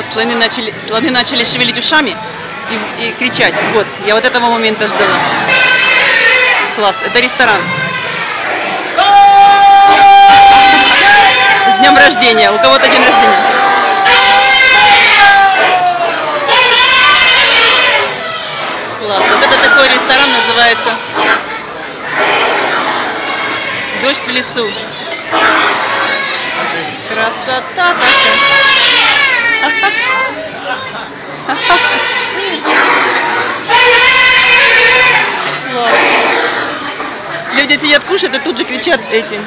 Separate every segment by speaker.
Speaker 1: Вот слоны начали, слоны начали шевелить ушами и, и кричать. Вот, я вот этого момента ждала. Класс, это ресторан. С днем рождения. У кого-то день рождения. Класс. Вот это такой ресторан называется Дождь в лесу. Красота такая. Люди сидят кушают и тут же кричат эти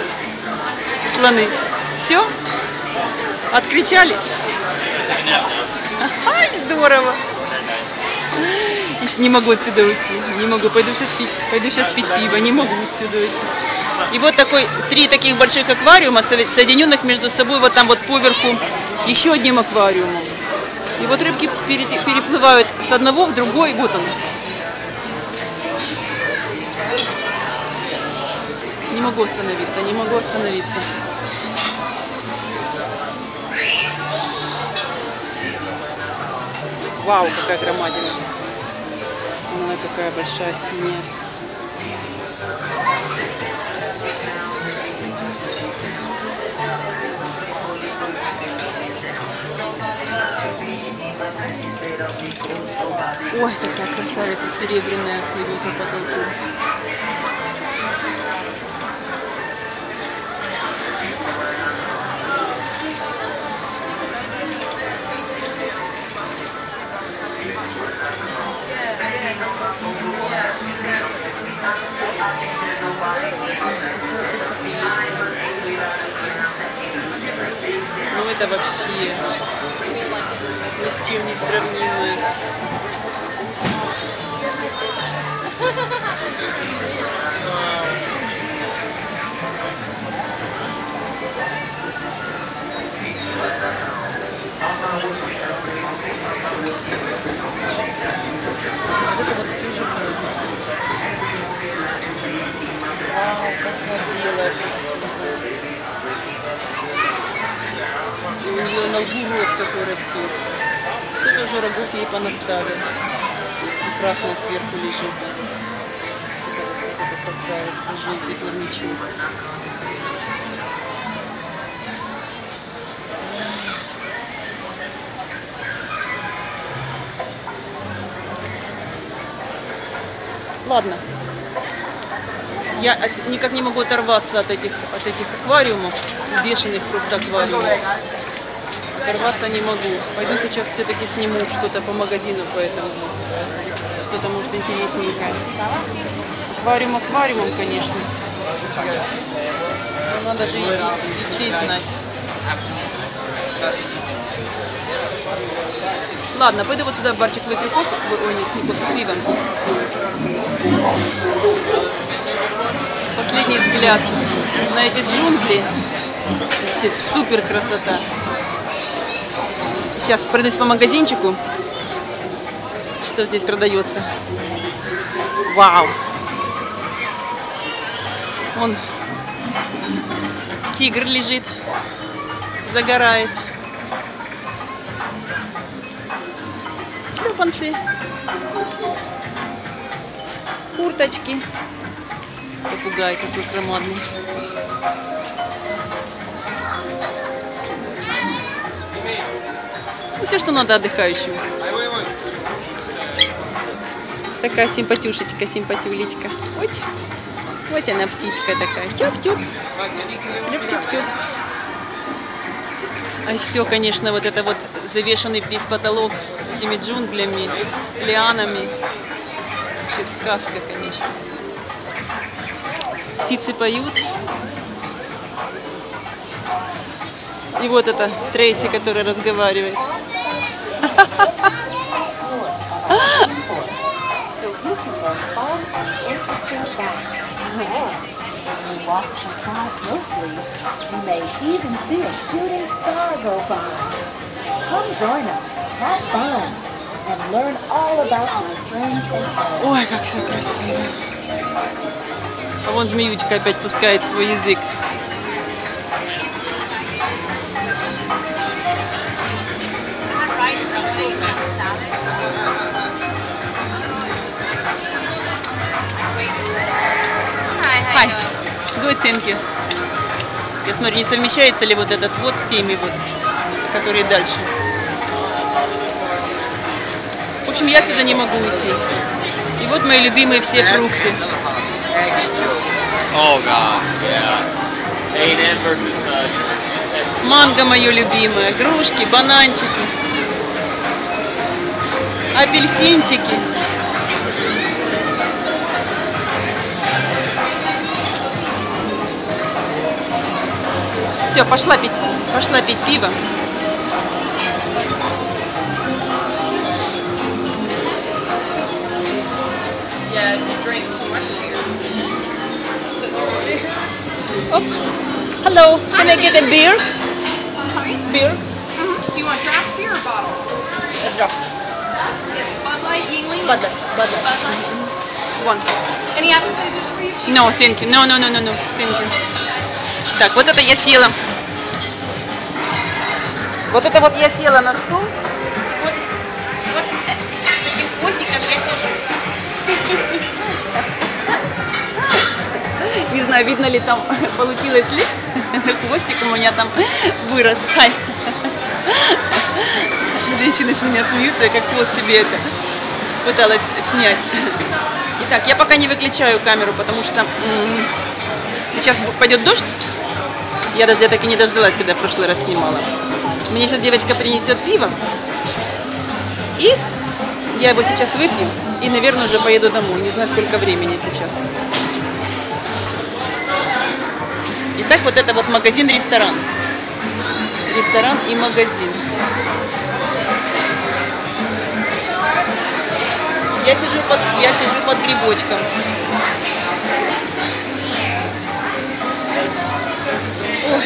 Speaker 1: слоны. Все? Откричались? Ай, здорово. Не могу отсюда уйти. Не могу. Пойду сейчас пить. Пойду сейчас пить пиво. Не могу отсюда уйти. И вот такой, три таких больших аквариума, со- соединенных между собой вот там вот поверху еще одним аквариумом. И вот рыбки переплывают с одного в другой. Вот он. Не могу остановиться, не могу остановиться. Вау, какая громадина. Она какая большая синяя. Ой, какая красавица серебряная плывет по потолку. Ну это вообще ни с чем не сравнимое. На лбу такой растет. Кто-то уже рогов ей понаставил. И красная сверху лежит. Вот эта красавица, желтый плавничок. Ладно. Я никак не могу оторваться от этих, от этих аквариумов, бешеных просто аквариумов. Оторваться не могу. Пойду сейчас все-таки сниму что-то по магазину, поэтому что-то может интересненькое. Аквариум аквариумом, конечно. Но надо же и, и, честь знать. Ладно, пойду вот сюда в барчик кофе. Ой, нет, не кофе, пиво. Последний взгляд на эти джунгли. Вообще супер красота. Сейчас пройдусь по магазинчику. Что здесь продается? Вау! Вон тигр лежит, загорает. Шлепанцы. Курточки. Попугай какой громадный. Ну, все, что надо отдыхающему. Такая симпатюшечка, симпатюлечка. Вот. Вот она птичка такая. Тюп-тюп. Тюп-тюп-тюп. А все, конечно, вот это вот завешенный весь потолок этими джунглями, лианами. Вообще сказка, конечно. Птицы поют. И вот это Трейси, который разговаривает.
Speaker 2: interesting facts. When you watch the sky closely, you may even see a shooting star go by. Come join us, have fun, and learn all about my friends and family.
Speaker 1: Ой, как все красиво. А вон змеючка опять пускает свой язык. Оценки. Я смотрю, не совмещается ли вот этот вот с теми вот, которые дальше. В общем, я сюда не могу уйти. И вот мои любимые все фрукты.
Speaker 3: Oh god, yeah. A&M versus uh,
Speaker 1: Манго мое любимое, грушки, бананчики, апельсинчики. Все, пошла пить, пошла пить пиво.
Speaker 4: Yeah, he drank too much beer. So there
Speaker 1: Оп. Hello, can I get a beer?
Speaker 4: I'm sorry?
Speaker 1: Beer?
Speaker 4: Do you want draft beer or bottle? Bud Light, Yingling?
Speaker 1: Bud Light, Bud Light.
Speaker 4: Bud Light.
Speaker 1: One.
Speaker 4: Any appetizers for you? Cheese
Speaker 1: No,
Speaker 4: sticks?
Speaker 1: thank you. No, no, no, no, no. Thank you. Так, вот это я села. Вот это вот я села на стул.
Speaker 4: Вот, вот э, таким хвостиком я сижу.
Speaker 1: Не знаю, видно ли там, получилось ли. Хвостик у меня там вырос. Хай. Женщины с меня смеются, я как хвост себе это пыталась снять. Итак, я пока не выключаю камеру, потому что сейчас пойдет дождь. Я даже так и не дождалась, когда в прошлый раз снимала. Мне сейчас девочка принесет пиво. И я его сейчас выпью. И, наверное, уже поеду домой. Не знаю, сколько времени сейчас. Итак, вот это вот магазин-ресторан. Ресторан и магазин. Я сижу под, я сижу под грибочком. Ой,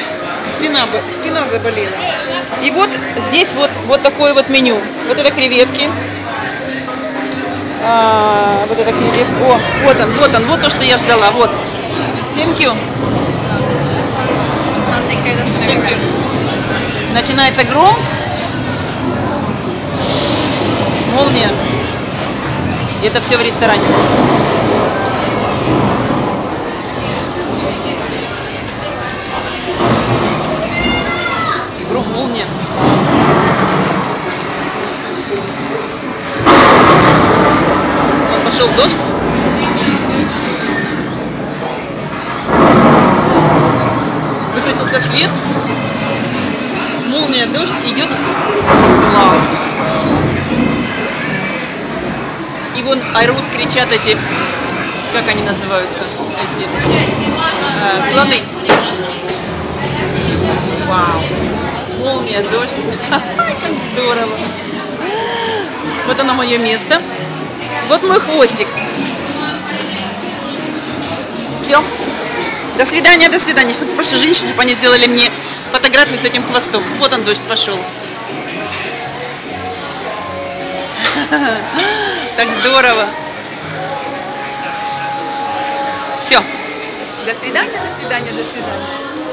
Speaker 1: спина, спина заболела. И вот здесь вот, вот такое вот меню. Вот это креветки. А, вот это креветки. О, вот он, вот он, вот то, что я ждала. Вот. Thank you. Начинается гром. Молния. Это все в ресторане. Гром, молния. Вот пошел дождь. Выключился свет. Молния, дождь идет. Вау. И вон орут, кричат эти, как они называются, эти э, слоны. Вау. Молния, дождь. Как здорово. Вот оно мое место. Вот мой хвостик. Все. До свидания, до свидания. Сейчас попрошу женщин, чтобы они сделали мне фотографию с этим хвостом. Вот он, дождь пошел. Так здорово. Все. До свидания, до свидания, до свидания.